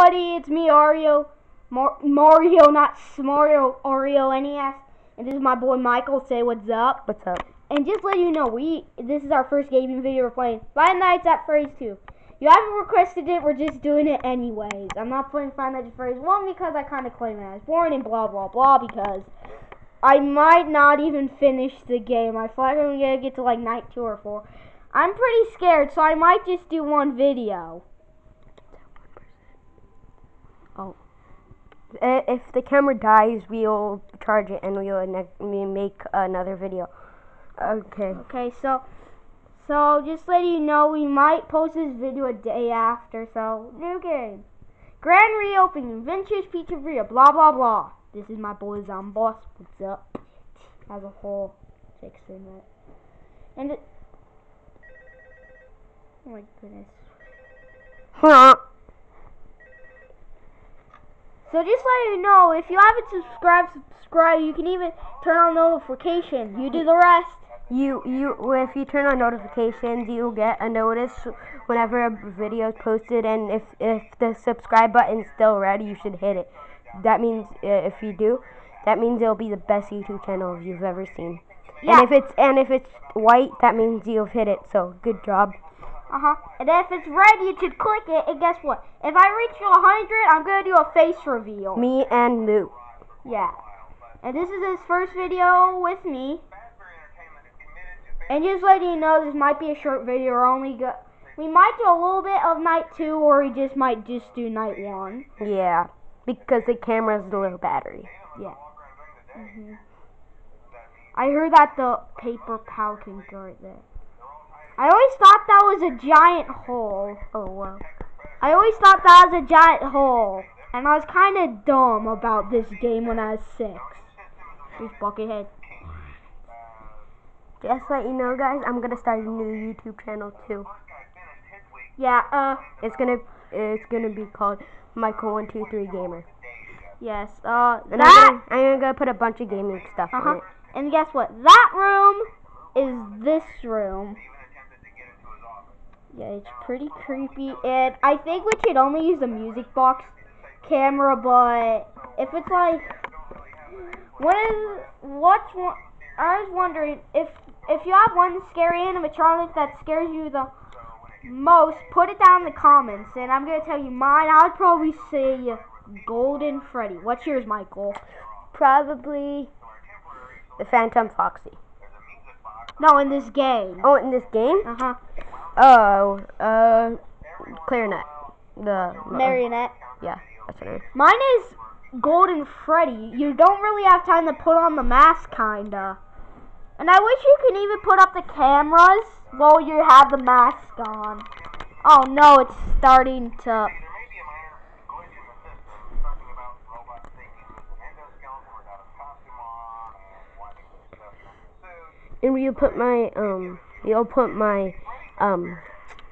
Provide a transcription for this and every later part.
buddy, it's me, Ario. Mar Mario, not Mario, Oreo NES. And this is my boy Michael. Say what's up. What's up? And just let you know, we this is our first gaming video we're playing. Five Nights at Freddy's 2. You haven't requested it, we're just doing it anyways. I'm not playing Five Nights at Freddy's 1 because I kind of claim it as boring and blah blah blah because I might not even finish the game. I feel like I'm gonna get to like night 2 or 4. I'm pretty scared, so I might just do one video. Oh. If the camera dies, we'll charge it and we'll make another video. Okay. Okay, so so just let you know, we might post this video a day after. So new game, grand reopening, vintage pizzeria, blah blah blah. This is my boy Zomboss. What's up? Has a whole six in it, and it. Oh my goodness. Huh. So just let you know, if you haven't subscribed, subscribe. You can even turn on notifications. You do the rest. You you if you turn on notifications, you'll get a notice whenever a video is posted, and if if the subscribe button's still red, you should hit it. That means uh, if you do, that means it'll be the best YouTube channel you've ever seen. Yeah. And if it's and if it's white, that means you've hit it. So good job. Uh huh. And if it's red, you should click it. And guess what? If I reach you 100, I'm gonna do a face reveal. Me and Luke. Yeah. And this is his first video with me. And just letting you know, this might be a short video. Or only go. We might do a little bit of night two, or we just might just do night one. Yeah, because the camera's a little battery. Yeah. hmm I heard that the paper pal can go right there. I always thought that was a giant hole. Oh wow. I always thought that was a giant hole. And I was kind of dumb about this game when I was six. Here's Buckethead. Just let you know, guys, I'm gonna start a new YouTube channel too. Yeah, uh, It's gonna it's gonna be called Michael One Two Three Gamer. yes, uh, And that, I'm, gonna, I'm gonna put a bunch of gaming stuff uh huh. it. And guess what? That room is this room. Yeah, it's pretty creepy. And I think we should only use the music box camera, but if it's like, what is, what's one, I was wondering, if, if you have one scary animatronic that scares you the most, put it down in the comments, and I'm gonna tell you mine, I'd probably say Golden Freddy. What's yours, Michael? Probably the Phantom Foxy. No, in this game. Oh, in this game? Uh-huh. Oh, uh, Clarinet. The Marionette. Yeah, that's her name. Mine is Golden Freddy. You don't really have time to put on the mask, kinda. And I wish you could even put up the cameras while you have the mask on. Oh no, it's starting to. And will you put my um, you'll put my um,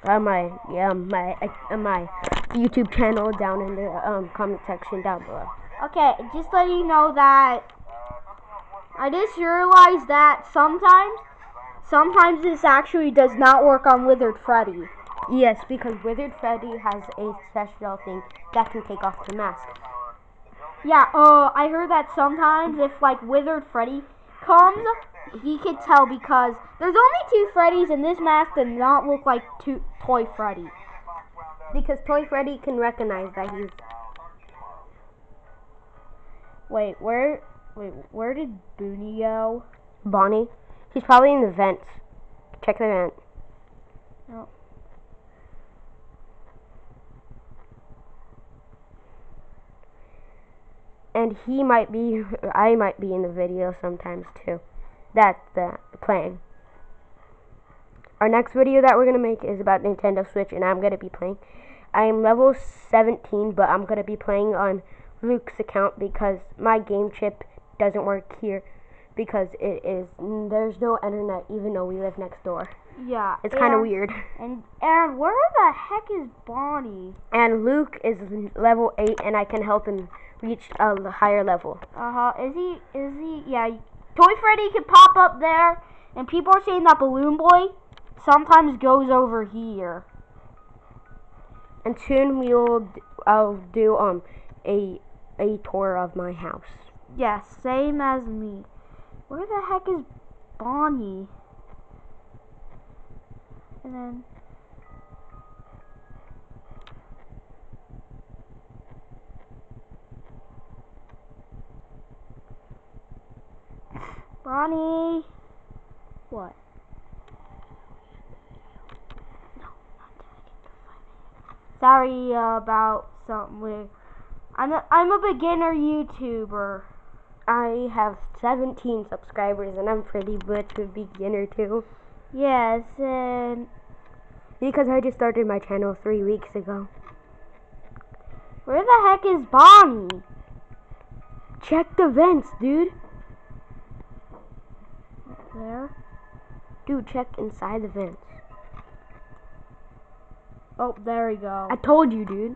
uh, my yeah my uh, my YouTube channel down in the um comment section down below. Okay, just let you know that I just realized that sometimes, sometimes this actually does not work on Withered Freddy. Yes, because Withered Freddy has a special thing that can take off the mask. Yeah, uh, I heard that sometimes if like Withered Freddy comes, he could tell because there's only two Freddys and this mask does not look like two Toy Freddy. Because Toy Freddy can recognize that he's Wait, where? Wait, where did Booney go? Bonnie. He's probably in the vents. Check the vent. Oh. And he might be, I might be in the video sometimes too. That's the plan. Our next video that we're going to make is about Nintendo Switch and I'm going to be playing. I am level 17, but I'm going to be playing on Luke's account because my game chip doesn't work here because it is, there's no internet even though we live next door. Yeah, It's kind of weird. And and where the heck is Bonnie? And Luke is level 8 and I can help him reach a higher level. Uh huh. Is he? Is he? Yeah. Toy Freddy can pop up there, and people are saying that Balloon Boy sometimes goes over here. and soon we'll I'll do um a a tour of my house. Yes, same as me. Where the heck is Bonnie? And then. Bonnie! What? Sorry about something. I'm a, I'm a beginner YouTuber. I have 17 subscribers and I'm pretty much a beginner too. Yes, and Because I just started my channel three weeks ago. where the heck is Bonnie? Check the vents, dude. There. Dude, check inside the vents. Oh, there we go. I told you, dude.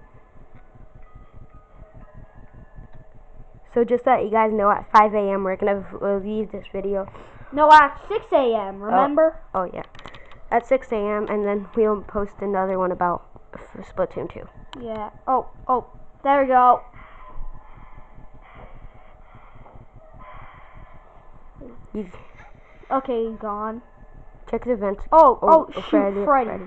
So just that you guys know, at 5 a.m. we're gonna leave this video. No, at 6 a.m. Oh. Remember? Oh yeah, at 6 a.m. and then we'll post another one about Splatoon 2. Yeah. Oh, oh, there we go. You Okay, he's gone. check the vents. Oh, oh, oh, shoot, Freddy, Freddy. Freddy.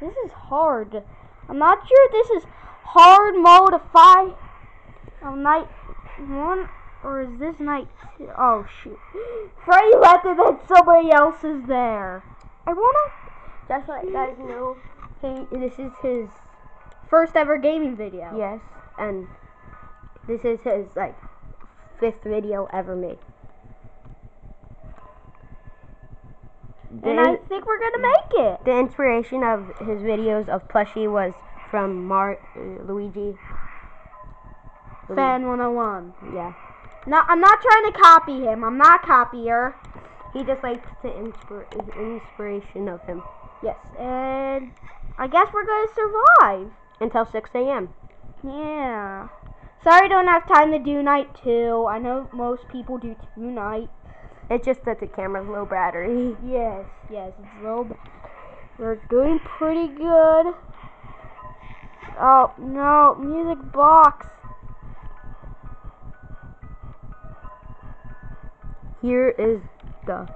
This is hard. I'm not sure if this is hard mode of five. Oh, night one, or is this night two? Oh, shoot. Freddy left and then somebody else is there. I wanna. Just let you guys know, he, this is his First ever gaming video. yes, and this is his like fifth video ever made. And I think we're gonna make it. The inspiration of his videos of plushie was from Mar uh, Luigi. Fan 101. Yeah. No, I'm not trying to copy him. I'm not a copier. He just likes the inspir- inspiration of him. Yes, and I guess we're gonna survive. Until 6 a.m. Yeah. Sorry, I don't have time to do night two. I know most people do two night. It's just that the camera's low battery. Yes, yes, it's low. We're doing pretty good. Oh no, music box. Here is the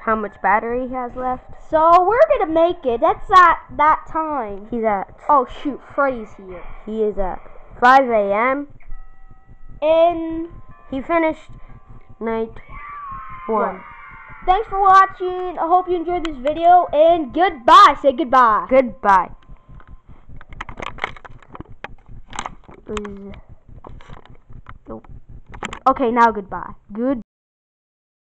how much battery he has left. So we're gonna make it. That's at that time. He's at Oh shoot, Freddy's here. he is at 5 a.m. And He finished night one. thanks for watching. I hope you enjoyed this video. And goodbye. Say goodbye. Goodbye. Okay, now goodbye. Good.